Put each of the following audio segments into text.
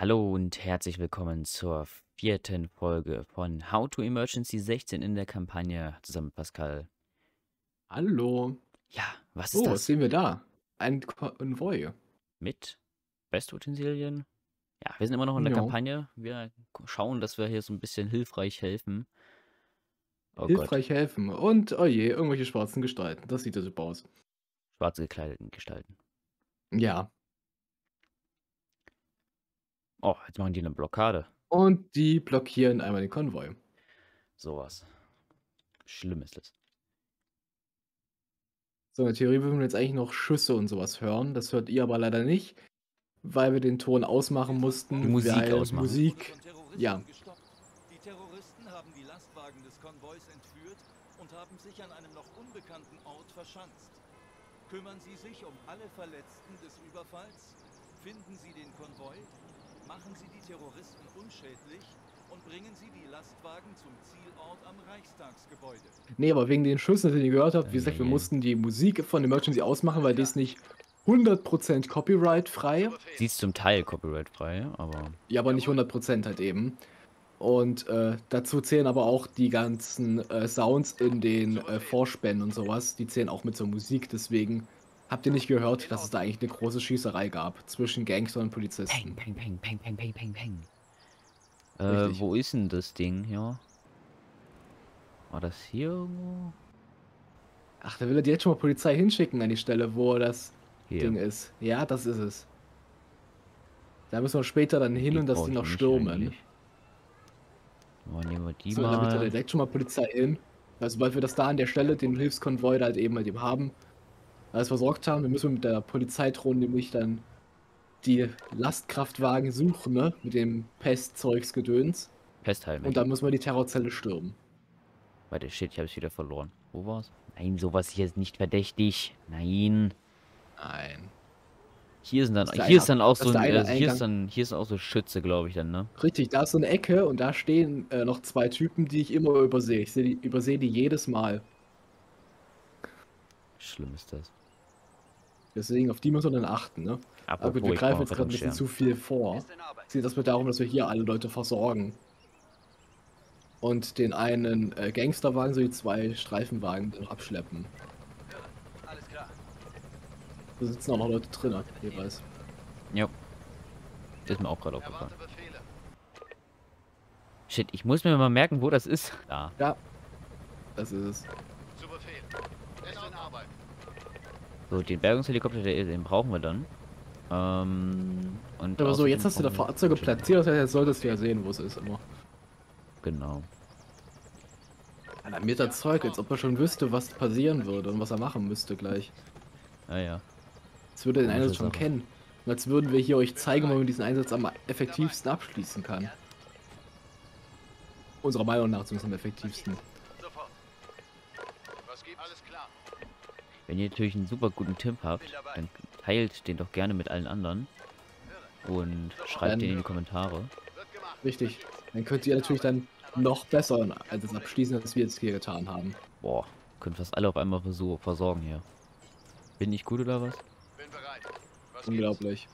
Hallo und herzlich willkommen zur vierten Folge von How to Emergency 16 in der Kampagne zusammen mit Pascal. Hallo. Ja, was ist Oh, was das? sehen wir da? Ein Konvoi. Mit Bestutensilien? Ja, wir sind immer noch in der Ja. Kampagne. Wir schauen, dass wir hier so ein bisschen hilfreich helfen. Oh Gott, Hilfreich helfen. Und, oh je, irgendwelche schwarzen Gestalten. Das sieht ja super aus. schwarze gekleideten Gestalten. Ja. Oh, jetzt machen die eine Blockade. Und die blockieren einmal den Konvoi. Sowas. Schlimm ist das. So, in der Theorie würden wir jetzt eigentlich noch Schüsse und sowas hören. Das hört ihr aber leider nicht, weil wir den Ton ausmachen mussten. Die Musik weil ausmachen. Musik. Ja. Die Terroristen haben die Lastwagen des Konvois entführt und haben sich an einem noch unbekannten Ort verschanzt. Kümmern Sie sich um alle Verletzten des Überfalls, finden Sie den Konvoi, machen Sie die Terroristen unschädlich und bringen Sie die Lastwagen zum Zielort am Reichstagsgebäude. Nee, aber wegen den Schüssen, die ihr gehört habt, wie gesagt, wir mussten die Musik von Emergency ausmachen, weil die ist nicht 100% copyright-frei. Sie ist zum Teil copyright-frei, aber Ja, aber nicht 100% halt eben. Und äh, dazu zählen aber auch die ganzen äh, Sounds in den äh, Vorspänen und sowas. Die zählen auch mit zur Musik. Deswegen habt ihr nicht gehört, dass es da eigentlich eine große Schießerei gab zwischen Gangstern und Peng, Polizisten. peng, peng, peng, peng, peng, peng, peng. Äh, Richtig. wo ist denn das Ding hier? War das hier irgendwo? Ach, da will er jetzt schon mal Polizei hinschicken an die Stelle, wo das Hier. Ding ist. Ja, das ist es. Da müssen wir später dann hin Die und das Ding noch stürmen. nehmen wir die So, mal. da direkt schon mal Polizei hin. Weil sobald wir das da an der Stelle, den Hilfskonvoi da halt eben halt eben haben, alles versorgt haben, dann müssen wir mit der Polizeidrohne nämlich dann die Lastkraftwagen suchen, ne? Mit dem Pestzeugsgedöns. Festhalten. Und dann müssen wir die Terrorzelle stürmen. Warte, shit, ich habe es wieder verloren. Wo war's? Nein, sowas hier ist nicht verdächtig. Nein. Nein. Hier sind dann, hier ist dann auch so ein, äh, hier ist dann, hier ist auch so Schütze, glaube ich dann, ne? Richtig, da ist so eine Ecke und da stehen äh, noch zwei Typen, die ich immer übersehe. Ich die, übersehe die jedes Mal. Schlimm ist das. Deswegen auf die müssen wir dann achten, ne? Aber gut, wir greifen jetzt gerade ein bisschen zu viel vor. Es geht erstmal darum, dass wir hier alle Leute versorgen. Und den einen äh, Gangsterwagen sowie zwei Streifenwagen dann abschleppen. Alles klar. Da sitzen auch noch Leute drin, jeweils. Ja. Ist mir auch gerade aufgefallen. Shit, ich muss mir mal merken, wo das ist. Da. Ja, das ist es. Zu Befehl. Ist in Arbeit. So, den Bergungshelikopter, der- den brauchen wir dann. Ähm, und Aber so, jetzt hast du da Fahrzeuge platziert, das heißt, jetzt solltest du ja sehen, wo es ist immer. Genau. Alarmierter Zeug, als ob er schon wüsste, was passieren würde und was er machen müsste gleich. Ja, ja. Als würde er den Einsatz schon kennen. Und als würden wir hier euch zeigen, wo man diesen Einsatz am effektivsten abschließen kann. Unserer Meinung nach zumindest am effektivsten. Wenn ihr natürlich einen super guten Tipp habt, dann teilt den doch gerne mit allen anderen. Und schreibt Dann- den in die Kommentare. Richtig. Dann könnt ihr natürlich dann noch besser einen Einsatz abschließen, als wir jetzt hier getan haben. Boah, können fast alle auf einmal versorgen hier. Bin ich gut oder was? Bin bereit. Was? Unglaublich.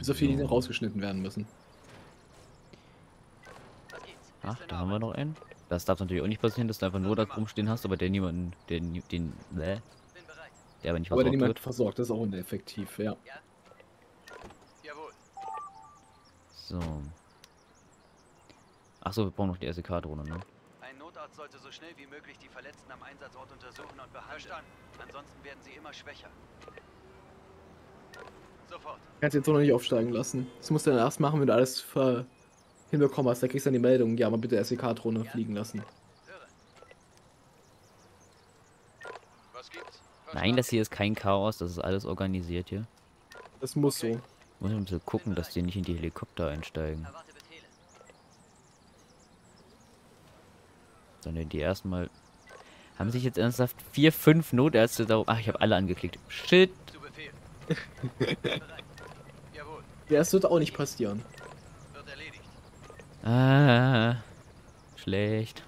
So viele, die So. rausgeschnitten werden müssen. Ach, da haben wir noch einen. Das darf natürlich auch nicht passieren, dass du einfach nur da rumstehen hast, aber der niemanden, den, den, bereit. der aber nicht Aber der versorgt niemand wird. versorgt, das ist auch ineffektiv, ja. Jawohl. So. Ach so, wir brauchen noch die SEK-Drohne, ne? Ein Notarzt sollte so schnell wie möglich die Verletzten am Einsatzort untersuchen und behandeln. Verstanden. Ansonsten werden sie immer schwächer. Sofort. Kannst jetzt so noch nicht aufsteigen lassen. Das musst du dann erst machen, wenn du alles ver hinbekommen hast. Da kriegst du dann die Meldung, ja, mal bitte SEK-Drohne fliegen lassen. Was gibt's? Nein, das hier ist kein Chaos, das ist alles organisiert hier. Das muss so. Muss ein bisschen gucken, dass die nicht in die Helikopter einsteigen. Sondern die erstmal. Haben sich jetzt ernsthaft vier, fünf Notärzte da. Ach, ich habe alle angeklickt. Shit. Ja, das wird auch nicht passieren. Ah. Schlecht.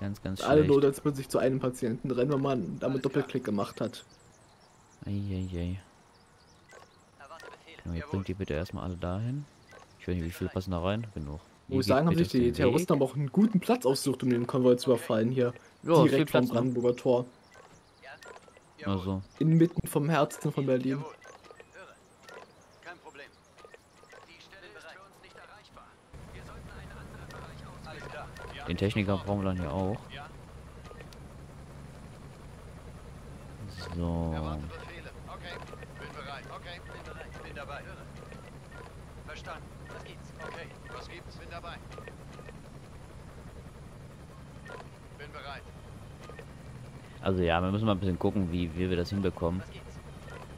Ganz, ganz Alle schlecht. Notärzte müssen sich zu einem Patienten rennen, wenn man damit Doppelklick gemacht hat. Eieiei. Genau, ihr bringt die bitte erstmal alle dahin. Ich weiß nicht, wie viele passen da rein? Genug. Muss ich geht sagen, haben sich die Terroristen aber auch einen guten Platz ausgesucht, um den Konvoi zu überfallen hier. Ja, Direkt vom Platz noch. Brandenburger Tor. Also, Inmitten vom Herzen von Berlin. Den Techniker brauchen wir dann hier auch. So. Also ja, wir müssen mal ein bisschen gucken, wie, wie wir das hinbekommen. Was gibt's?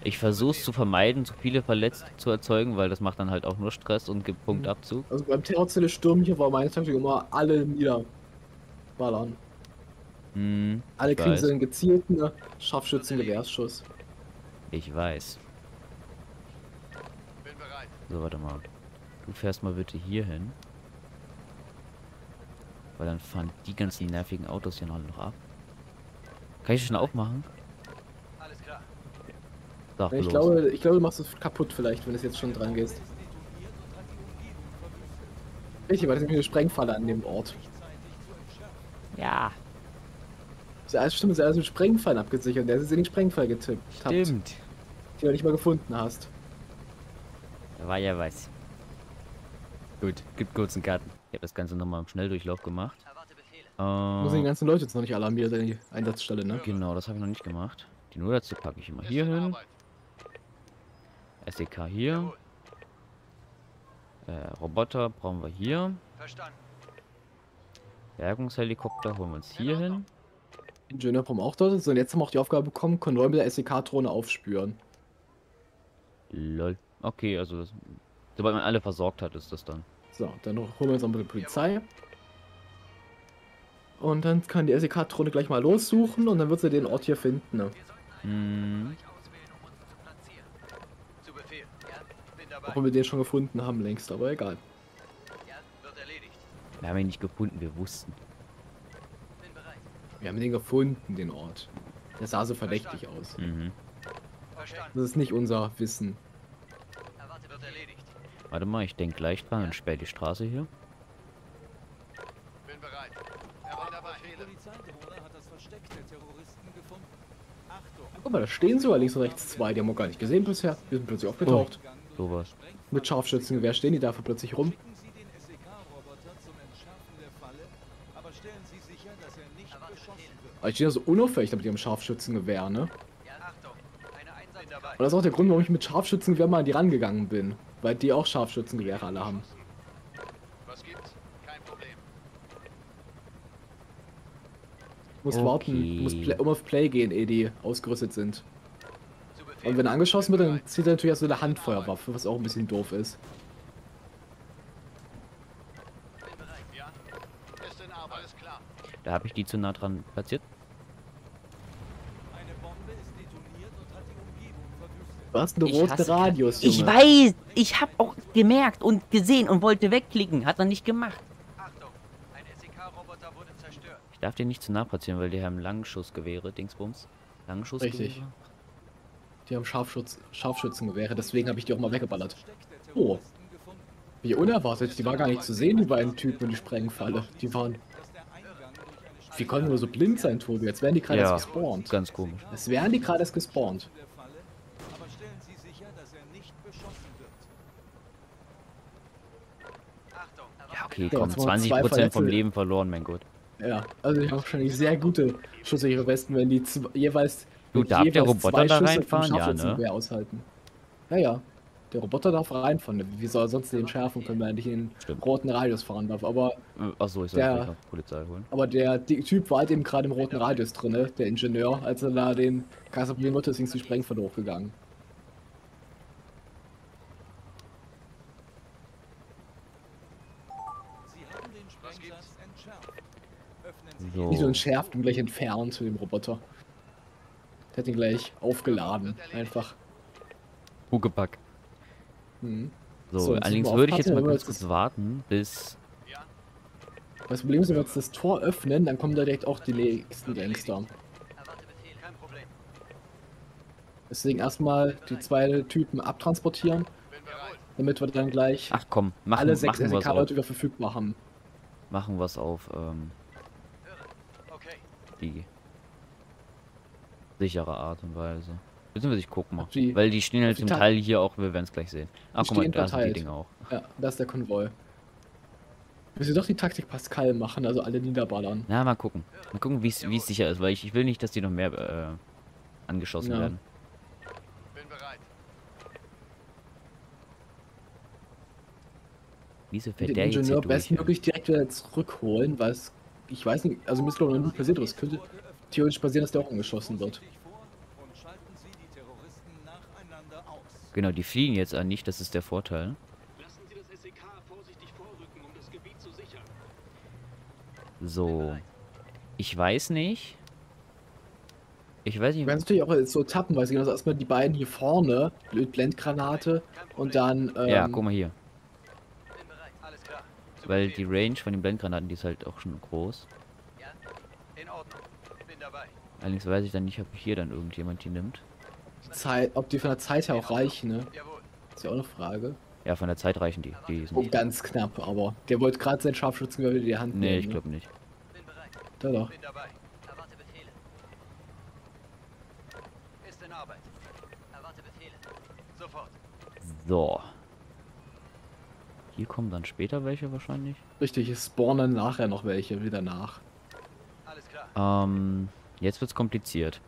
Ich versuche es zu vermeiden, zu viele Verletzte zu erzeugen, weil das macht dann halt auch nur Stress und gibt Punktabzug. Also beim Terrorzelle-Sturm hier war meine Taktik immer alle niederballern. Hm, Alle kriegen weiß. sie einen gezielten ne, Scharfschützen-Gewehrsschuss. Ich weiß. So, warte mal. Du fährst mal bitte hier hin. Weil dann fahren die ganzen nervigen Autos hier noch noch ab. Kann ich schon aufmachen? Sag Ich glaube, ich glaube, du machst es kaputt vielleicht, wenn du jetzt schon dran gehst. Richtig, weil das ist eine Sprengfalle an dem Ort. Ja, Das ist alles stimmt, das ist alles mit Sprengfallen abgesichert. und Der ist in den Sprengfall getippt. stimmt. Die du nicht mal gefunden hast. War ja weiß. Gut, gibt kurz einen Karten. Ich habe das Ganze nochmal im Schnelldurchdurchlauf gemacht. Befehle. Muss die Äh, ganzen Leute jetzt noch nicht alarmiert an die Einsatzstelle, ne? genau, das habe ich noch nicht gemacht. Die Notärzte packe ich immer hier hin. SDK hier. Äh, Roboter brauchen wir hier. Verstanden. Bergungshelikopter holen wir uns hier hin. Ingenieur brauchen wir auch dort. So, und jetzt haben wir auch die Aufgabe bekommen, Konvoi mit der SEK-Drohne aufspüren. Lol. Okay, also das, sobald man alle versorgt hat, ist das dann. So, dann holen wir uns noch mal die Polizei. Und dann kann die SEK-Drohne gleich mal lossuchen und dann wird sie den Ort hier finden. Ne? Hm, Bereich auswählen, um uns zu platzieren. Zu Befehl. Ja. Wenn wir den schon gefunden haben längst, aber egal. Ja. Wird erledigt. wir haben ihn nicht gefunden, wir wussten. Bin bereit. Wir haben den gefunden, den Ort. Der sah so verdächtig aus. Mhm. Verstanden. Das ist nicht unser Wissen. Erwarte wird erledigt. Warte mal, ich denke gleich dran und sperre die Straße hier. Bin bereit. Er war dabei. Die Polizeidrohne hat das Versteck der Terroristen gefunden. Achtung! Guck mal, da stehen sogar links und rechts zwei. Die haben wir gar nicht gesehen bisher. Die sind plötzlich aufgetaucht. Durch sowas. Mit Scharfschützengewehr stehen die da plötzlich rum. Schicken Sie den SEK-Roboter zum Entschärfen der Falle, aber stellen Sie sicher, dass er nicht beschossen wird. Aber ich stehe da so unauffällig mit ihrem Scharfschützengewehr, ne? Und das ist auch der Grund, warum ich mit Scharfschützengewehr mal an die rangegangen bin. Weil die auch Scharfschützengewehre alle haben. Was gibt's? Kein Problem. Du musst Okay. warten, Play, um auf Play gehen, ehe die ausgerüstet sind. Und wenn er angeschossen wird, dann zieht er natürlich auch so eine Handfeuerwaffe, was auch ein bisschen doof ist. Da habe ich die zu nah dran platziert. Eine Bombe ist detoniert und hat die Umgebung verwüstet. Du hast roten hasse Radius, Junge. Ich weiß, ich hab auch gemerkt und gesehen und wollte wegklicken, hat er nicht gemacht. Achtung. Ein SEK-Roboter wurde zerstört. Ich darf den nicht zu nah platzieren, weil die haben Langschussgewehre, Dingsbums. Langschussgewehre. Richtig. Die haben Scharfschutz, Scharfschützengewehre, deswegen habe ich die auch mal weggeballert. Oh. Wie unerwartet, die war gar nicht zu sehen, die beiden Typen in die Sprengfalle. Die waren. Wie konnten nur so blind sein, Tobi? Jetzt wären die gerade Ja, erst gespawnt. ganz komisch. Es wären die gerade erst gespawnt. Ja, okay, Ja, komm, zwei 20% vom. Leben verloren, mein Gott. Ja, also die haben wahrscheinlich sehr gute schusssichere Westen, wenn die jeweils. Du, darf der Roboter da reinfahren? Ja, ne? Aushalten. Ja, ja. Der Roboter darf reinfahren. Wie soll er sonst den schärfen können, wenn er nicht in den roten Radius fahren darf? Aber, Äh, Achso, ich soll Der- noch Polizei holen. aber der die Typ war halt eben gerade im roten Radius drin, der Ingenieur, als er da den Kaiser probieren wollte, deswegen ist die Sprengfalle hochgegangen. So. Nicht so entschärft und gleich entfernt zu dem Roboter. Der hat ihn gleich aufgeladen. Einfach. Hugepack. Hm. So, So, allerdings wir würde ich jetzt mal wir ganz kurz warten, bis. Das Problem ist, wenn wir jetzt das Tor öffnen, dann kommen da direkt auch die nächsten Gangster. Deswegen erstmal die zwei Typen abtransportieren damit wir dann gleich Ach komm, machen, alle sechs machen wir es auf, SEK-Leute wieder verfügbar haben. machen wir's auf ähm, Okay. die sichere Art und Weise. Beziehungsweise ich guck mal. Die- Weil die stehen halt zum Teil hier auch, wir werden es gleich sehen. Ach guck mal, da sind die. Dinger auch. Ja, das ist der Konvoi. Müssen wir doch die Taktik Pascal machen, also alle niederballern. Na, mal gucken. Mal gucken, wie es sicher ist, weil ich, ich will nicht, dass die noch mehr äh, angeschossen Ja. werden. Bin bereit. Wieso Den fährt der jetzt hier Ingenieur durch? bestmöglich direkt wieder zurückholen, weil es, ich weiß nicht, also müsste doch noch nie passiert, aber es könnte theoretisch passieren, dass der auch angeschossen wird. Sie. Genau, die fliehen jetzt an nicht, das ist der Vorteil. Sie. So. Ich weiß nicht. Ich weiß nicht. kannst natürlich auch so tappenweise gehen, also erstmal die beiden hier vorne, Blöd- Blendgranate und dann, ähm, Ja, guck mal hier. Weil die Range von den Blendgranaten, die ist halt auch schon groß. Ja. In Ordnung. Bin dabei. Allerdings weiß ich dann nicht, ob hier dann irgendjemand die nimmt. Zeit, ob die von der Zeit her auch reichen, ne? Jawohl. Ist ja auch eine Frage. Ja, von der Zeit reichen die. die Oh, sind, ganz knapp, aber der wollte gerade sein Scharfschützengewehr in die Hand nee, nehmen. ich ne? glaube nicht. Bin bereit. Da doch. Bin dabei. Erwarte Befehle. Ist in Arbeit. Erwarte Befehle. Sofort. So. Hier kommen dann später welche wahrscheinlich. Richtig, es spawnen nachher noch welche wieder nach. Alles klar. Ähm, jetzt wird's kompliziert.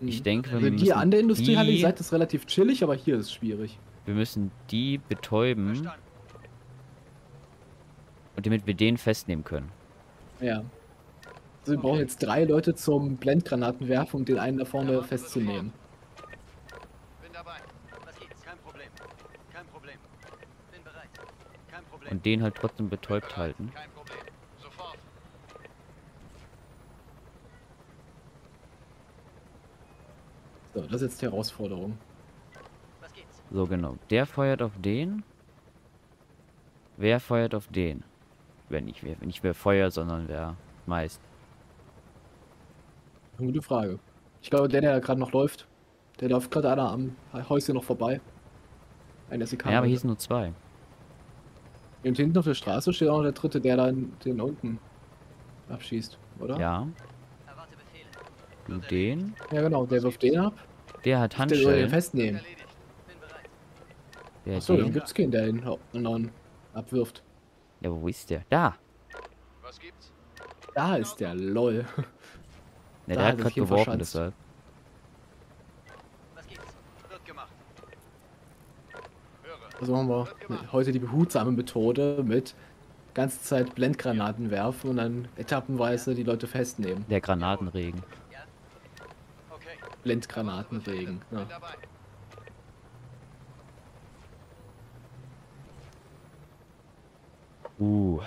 Ich Mhm. denke, wir müssen die an der Industriehalle, die die, Seite ist relativ chillig, aber hier ist es schwierig. wir müssen die betäuben Verstanden. und damit wir den festnehmen können. Ja. Also wir brauchen jetzt drei Leute zum Blendgranatenwerfen, um den einen da vorne festzunehmen. Bin dabei. Was geht's? Kein Problem. Kein Problem. Bin bereit. Kein Problem. Und den halt trotzdem betäubt halten. Kein Problem. So, das ist jetzt die Herausforderung. So, genau. Der feuert auf den. Wer feuert auf den? Wer nicht, wer, nicht wer feuert, sondern wer meist. Eine gute Frage. Ich glaube, der, der da gerade noch läuft, der läuft gerade einer am Häuschen noch vorbei. Ein SEK. Ja, aber hier sind nur zwei. Und hinten auf der Straße steht auch noch der dritte, der dann den unten abschießt, oder? Ja, du den. Ja, genau, der wirft den ab. Der hat Der soll den Handschellen. festnehmen. Der Achso, dann gibt's keinen, der den anderen abwirft. Ja, wo ist der? Da! Was gibt's? Da ist der, lol. Ne, Da der hat hat er gerade geworfen, verschanzt. deshalb. Was gibt's? Wird gemacht. Höre. Also machen wir heute die behutsame Methode mit ganze Zeit Blendgranaten werfen und dann etappenweise die Leute festnehmen. Der Granatenregen. Blendgranatenregen. Ja. Uh.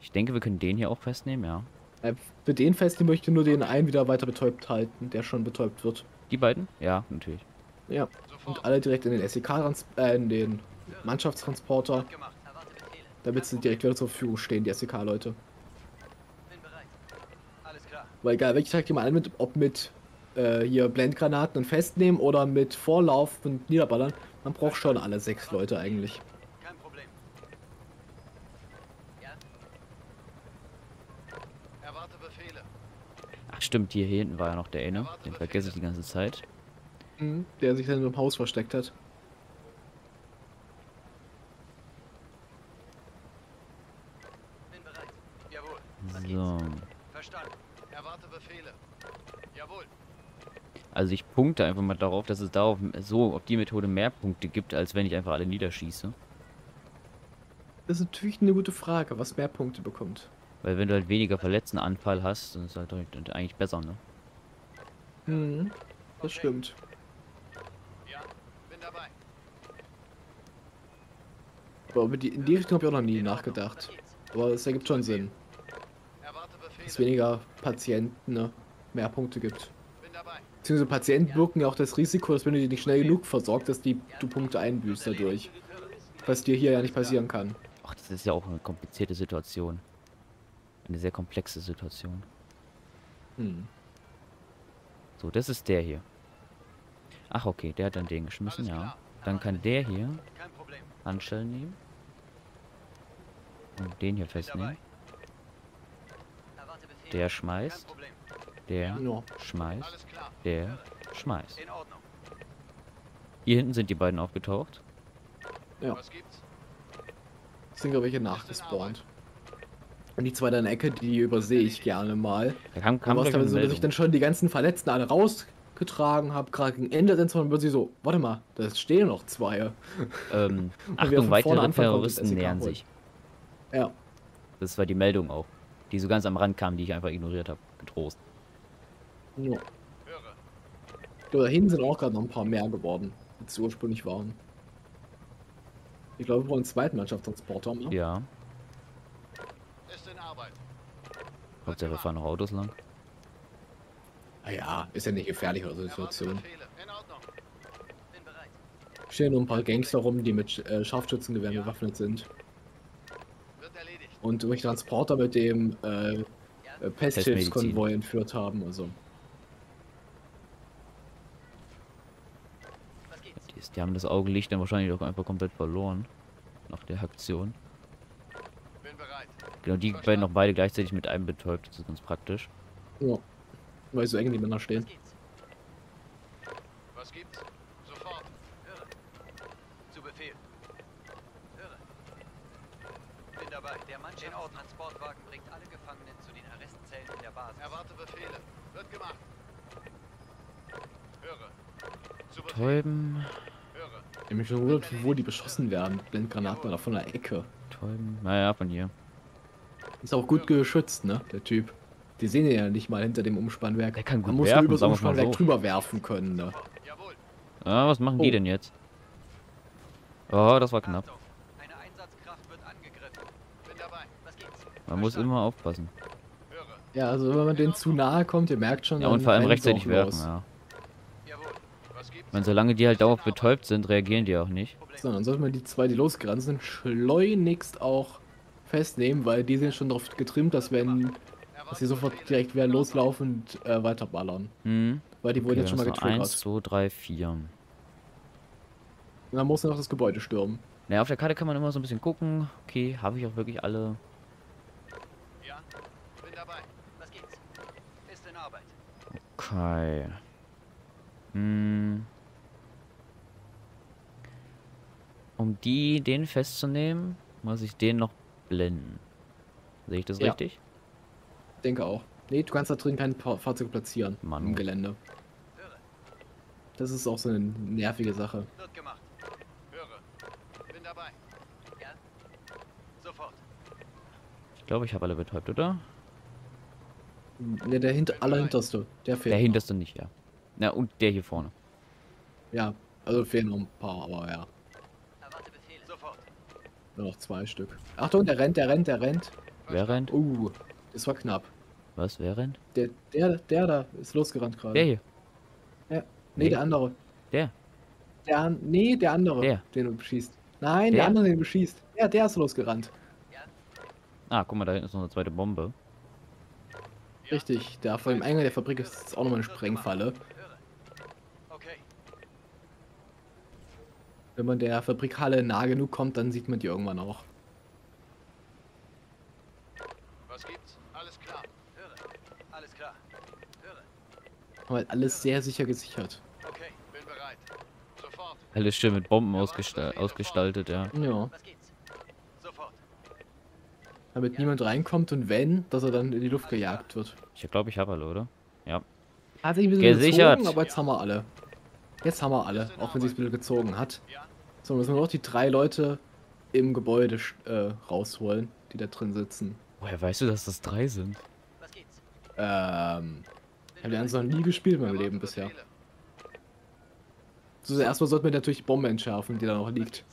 Ich denke, wir können den hier auch festnehmen, ja. Äh, Für den festnehmen möchte ich nur den einen wieder weiter betäubt halten, der schon betäubt wird. Die beiden? Ja, natürlich. Ja. Und alle direkt in den SEK, äh, in den Mannschaftstransporter, damit sie direkt wieder zur Verfügung stehen, die SEK-Leute. Weil egal, welche Taktik man anwendet, ob mit äh, hier Blendgranaten und Festnehmen oder mit Vorlauf und Niederballern, man braucht schon alle sechs Leute eigentlich. Kein Problem. Ja? Erwarte Befehle. Ach stimmt, hier hinten war ja noch der eine. Den vergesse ich die ganze Zeit. Mhm. Der sich dann im Haus versteckt hat. Bin bereit. Jawohl. So. Verstanden. Erwarte Befehle. Jawohl. Also ich punkte einfach mal darauf, dass es darauf so auf die Methode mehr Punkte gibt, als wenn ich einfach alle niederschieße. Das ist natürlich eine gute Frage, was mehr Punkte bekommt. Weil wenn du halt weniger verletzten Anfall hast, dann ist halt eigentlich besser, ne? Mhm. Das stimmt. Ja. Bin dabei. Aber die, in die Richtung habe ich auch noch nie nachgedacht. Aber es ergibt schon Sinn, dass weniger Patienten ne, mehr Punkte gibt. Beziehungsweise Patienten birken ja auch das Risiko, dass wenn du die nicht schnell genug versorgt, dass die du Punkte einbüßt dadurch. Was dir hier ja nicht passieren kann. Ach, das ist ja auch eine komplizierte Situation. Eine sehr komplexe Situation. Hm. So, das ist der hier. Ach, okay, der hat dann den geschmissen, ja. Dann kann der hier Kein Problem. Handschellen nehmen. Und den hier festnehmen. Der schmeißt. Der Ja. schmeißt, der schmeißt. In Ordnung. Hier hinten sind die beiden aufgetaucht. Ja. Was gibt's? Es sind, glaube ich, nachgespawnt. Und die zwei da in der Ecke, die übersehe ich gerne mal. Da kam, Kam eine teilweise so, dass ich dann schon die ganzen Verletzten alle rausgetragen habe. Gerade gegen Ende dann und wird sie so, warte mal, da stehen noch zwei. Ähm, wir Achtung, von vorne weitere Terroristen nähern sich. Ja. Das war die Meldung auch. Die so ganz am Rand kam, die ich einfach ignoriert habe. Getrost. Ja. Höre. Ich glaube, da hinten sind auch gerade noch ein paar mehr geworden, als sie ursprünglich waren. Ich glaube, wir brauchen einen zweiten Mannschaftstransporter. Ne? Ja. Ist in Arbeit. Hauptsache wir fahren noch Autos lang. Ah ja, ist ja nicht gefährlich oder so Situation. Stehen nur ein paar Gangster rum, die mit äh, Scharfschützengewehren bewaffnet sind. Wird erledigt. Und durch Transporter mit dem äh, äh, Pesthilfskonvoi entführt haben. Also, Was geht's? Die, haben das Augenlicht dann wahrscheinlich auch einfach komplett verloren. Nach der Aktion. Bin bereit. Genau, die werden noch beide gleichzeitig mit einem betäubt. Das ist ganz praktisch. ja. Weil so eng die Männer stehen. Was gibt's? Sofort. Höre. Zu Befehl. Höre. Bin dabei. Der Mannschaftstransportwagen bringt alle Gefangenen zu den Arrestzellen in der Basis. Erwarte Befehle. Wird gemacht. Höre. Zu Befehl. Ich hab mich schon gewundert, wo die beschossen werden. Blendgranaten oder von der Ecke. Täuben. Naja, von hier. Ist auch gut geschützt, ne? Der Typ. Die sehen ja nicht mal hinter dem Umspannwerk. Der kann gut Man muss werfen, nur wir's mal Umspannwerk so. drüber werfen können, ne? Jawohl. Ah, was machen die Oh. denn jetzt? Oh, das war knapp. Bin? Man muss immer aufpassen. Ja, also wenn man denen zu nahe kommt, ihr merkt schon. Ja, und vor allem rechtzeitig werfen, ja. Jawohl. Was gibt's? Ich meine, solange die halt dauerhaft betäubt sind, reagieren die auch nicht. So, dann sollte man die zwei, die losgerannt sind, schleunigst auch festnehmen, weil die sind schon darauf getrimmt, dass wenn dass sie sofort direkt wieder loslaufen und äh, weiterballern. Hm. Weil die wurden Okay, jetzt schon mal getriggert. 1, 2, 3, 4. Und dann muss er noch das Gebäude stürmen. Naja, auf der Karte kann man immer so ein bisschen gucken. Okay, habe ich auch wirklich alle. Ja. Bin dabei. Was geht's? Ist in Arbeit. Okay. Hm. Um die, den festzunehmen, muss ich den noch blenden. Sehe ich das Ja. richtig? Denke auch. Nee, du kannst da drin kein Fahrzeug platzieren Mann. im Gelände. Das ist auch so eine nervige Sache. Wird gemacht. Höre. Bin dabei. Ja. Sofort. Ich glaube, ich habe alle betäubt, oder? Ne, der hinter, allerhinterste, der fehlt. Der noch. hinterste nicht, ja. Na, und der hier vorne. Ja, also fehlen noch ein paar, aber ja. Erwarte Befehle. Sofort. Nur noch zwei Stück. Achtung, der rennt, der rennt, der rennt. Wer rennt? Uh, das war knapp. Was, wer rennt? Der, der, der da ist losgerannt gerade. Der hier. Nee, Nee. der andere. Der. Der, nee, der andere, Der. den du beschießt. Nein, der, Der? andere, den du beschießt. Ja, der ist losgerannt. Ah, guck mal, da hinten ist noch eine zweite Bombe. Richtig, da vor dem Eingang der Fabrik ist auch nochmal eine Sprengfalle. Höre. Okay. Wenn man der Fabrikhalle nah genug kommt, dann sieht man die irgendwann auch. Was gibt's? Alles klar. Höre. Alles klar. Höre. Aber halt alles sehr sicher gesichert. Okay. Bin bereit. Sofort. Alles schön mit Bomben ausgesta ausgestaltet, ja. Ja, Was geht's? Sofort. damit niemand reinkommt und wenn, dass er dann in die Luft gejagt wird. Ich glaube, ich habe alle, oder? Ja. Hat sich ein bisschen Gesichert. gezogen, aber jetzt haben wir alle. Jetzt haben wir alle, auch wenn sich ein bisschen gezogen hat. So, müssen wir noch die drei Leute im Gebäude äh, rausholen, die da drin sitzen. Woher weißt du, dass das drei sind? Was geht's? Ähm, ich habe die noch nie gespielt in meinem Leben bisher. So, erstmal sollten wir natürlich die Bombe entschärfen, die da noch liegt.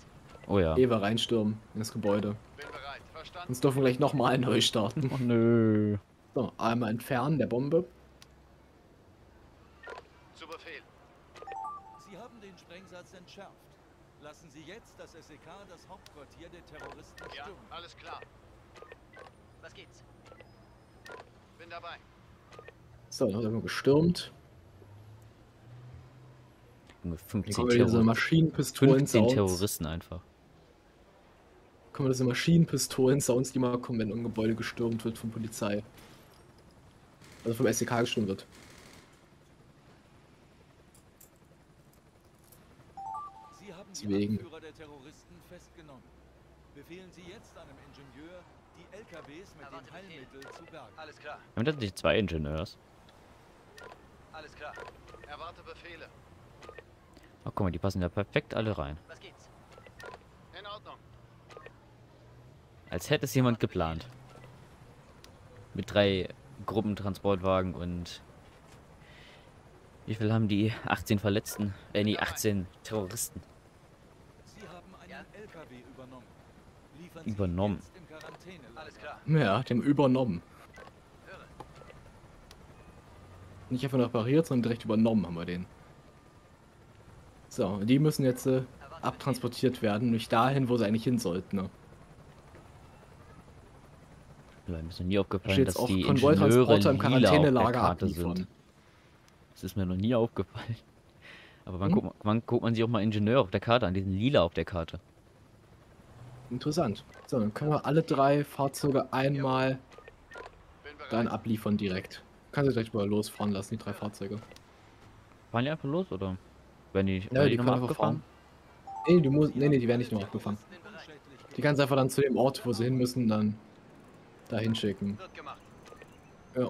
Oh ja. Ehe wir reinstürmen ins Gebäude. Bin bereit. Verstanden. Sonst dürfen wir gleich nochmal neu starten. Oh nö. So, einmal entfernen der Bombe. Zu Befehl. Sie haben Sprengsatz entschärft. Lassen Sie jetzt das SEK das Hauptquartier der Terroristen Ja. stürmen. Alles klar. Was geht's? Bin dabei. So, dann haben wir gestürmt. Junge, Hier 15, kommen wieder diese Terror 15 Maschinenpistolen-Sounds. Terroristen einfach. Kommen diese Maschinenpistolen-Sounds, die mal kommen, wenn ein Gebäude gestürmt wird von Polizei. Also vom SEK gestürmt wird. Sie haben Deswegen. die Anführer der Terroristen festgenommen. Befehlen Sie jetzt einem Ingenieur, die LKWs mit Erwarte dem Befehl. Heilmittel zu bergen. Alles klar, Wir haben tatsächlich zwei Ingenieurs. alles klar. Erwarte Befehle. Ach, guck mal, die passen ja perfekt alle rein. Was geht's? In Ordnung. Als hätte es jemand geplant. Mit drei Gruppentransportwagen und... Wie viel haben die? 18 Verletzten? Äh, nee, 18 Terroristen. Sie haben einen Ja. LKW übernommen. Liefern Übernommen. Sie ihn jetzt im Quarantänelager. Alles klar. Ja, dem übernommen. Nicht einfach repariert, sondern direkt übernommen haben wir den. So, und die müssen jetzt äh, abtransportiert werden, nicht dahin, wo sie eigentlich hin sollten. Ne? Mir ist noch nie Da aufgefallen, steht dass jetzt auch die Konvoitransporter Ingenieure im lila auf der Quarantänelager Karte abliefern. sind. Das ist mir noch nie aufgefallen. Aber wann, Hm? guckt, wann guckt man sich auch mal Ingenieure auf der Karte an? Die sind lila auf der Karte. Interessant. So, dann können wir alle drei Fahrzeuge einmal dann abliefern direkt. Kannst du direkt mal losfahren lassen, die drei Fahrzeuge. Fahren die einfach los, oder? Werden die, Ja, werden die noch können einfach abgefahren? fahren. Nee, du musst, nee, nee, die werden nicht nur. Unschädlich Die kannst du einfach dann zu dem Ort, wo sie hin müssen, dann dahin schicken. Ja.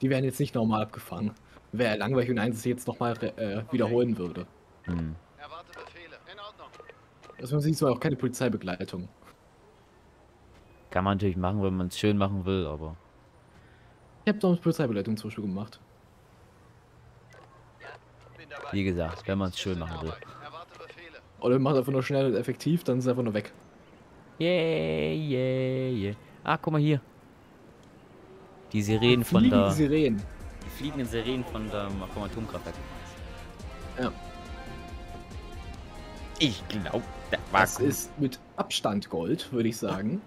Die werden jetzt nicht normal abgefangen. Wäre langweilig, wenn eins jetzt nochmal äh, wiederholen würde. Hm. Erwarte Befehle. In Ordnung. Also man sieht zwar auch keine Polizeibegleitung. Kann man natürlich machen, wenn man es schön machen will, aber... Ich habe doch Polizeibegleitung zum Beispiel gemacht. Wie gesagt, wenn man's gibt's? schön machen will. Oder macht einfach nur schnell und effektiv, dann ist es einfach nur weg. Yeah, yeah, yeah. Ah, guck mal hier. Die Sirenen von Fliegen der... die Sirenen. Die fliegenden Sirenen von der vom Atomkraftwerk. Ja. Ich glaube, das war Das ist mit Abstand Gold, würde ich sagen.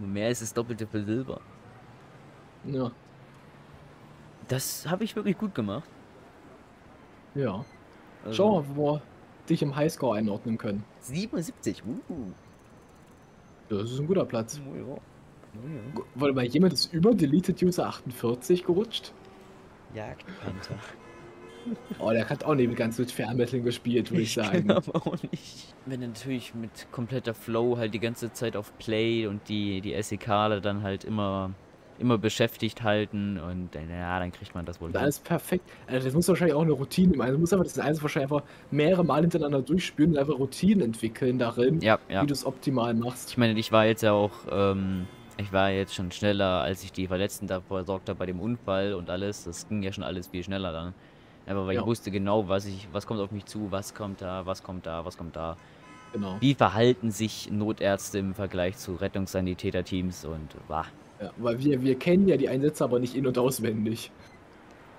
Mehr ist das Doppelte für Silber. Ja. Das habe ich wirklich gut gemacht. Ja. Also, Schau mal, wo wir dich im Highscore einordnen können. 77. Uh. Das ist ein guter Platz. Oh, ja. Oh, Gu- Warte mal, jemand ist über Deleted User 48 gerutscht? ja. Jagdpanther. Oh, der hat auch nicht ganz mit Fernmitteln gespielt, würde ich sagen. aber auch nicht. Wenn du natürlich mit kompletter Flow halt die ganze Zeit auf Play und die, die SEKler dann halt immer, immer beschäftigt halten und äh, ja, dann kriegt man das wohl. Hin. alles perfekt. Also das muss wahrscheinlich auch eine Routine sein. Du musst einfach das eins wahrscheinlich einfach mehrere Mal hintereinander durchspielen und einfach Routinen entwickeln darin, Ja, ja. wie du es optimal machst. Ich meine, ich war jetzt ja auch, ähm, ich war jetzt schon schneller, als ich die Verletzten da versorgt habe bei dem Unfall und alles. Das ging ja schon alles viel schneller dann. Aber weil Ja. ich wusste genau, was ich, was kommt auf mich zu, was kommt da, was kommt da, was kommt da. Genau. Wie verhalten sich Notärzte im Vergleich zu Rettungssanitäterteams und wah. Ja, weil wir, wir kennen ja die Einsätze aber nicht in- und auswendig.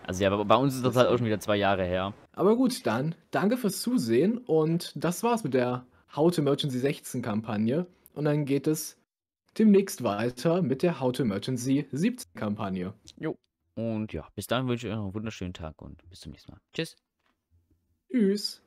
Also ja, aber bei uns ist das halt auch schon wieder zwei Jahre her. Aber gut, dann danke fürs Zusehen und das war's mit der How to Emergency 16 Kampagne. Und dann geht es demnächst weiter mit der How to Emergency 17 Kampagne. Und ja, bis dahin wünsche ich euch noch einen wunderschönen Tag und bis zum nächsten Mal. Tschüss. Tschüss.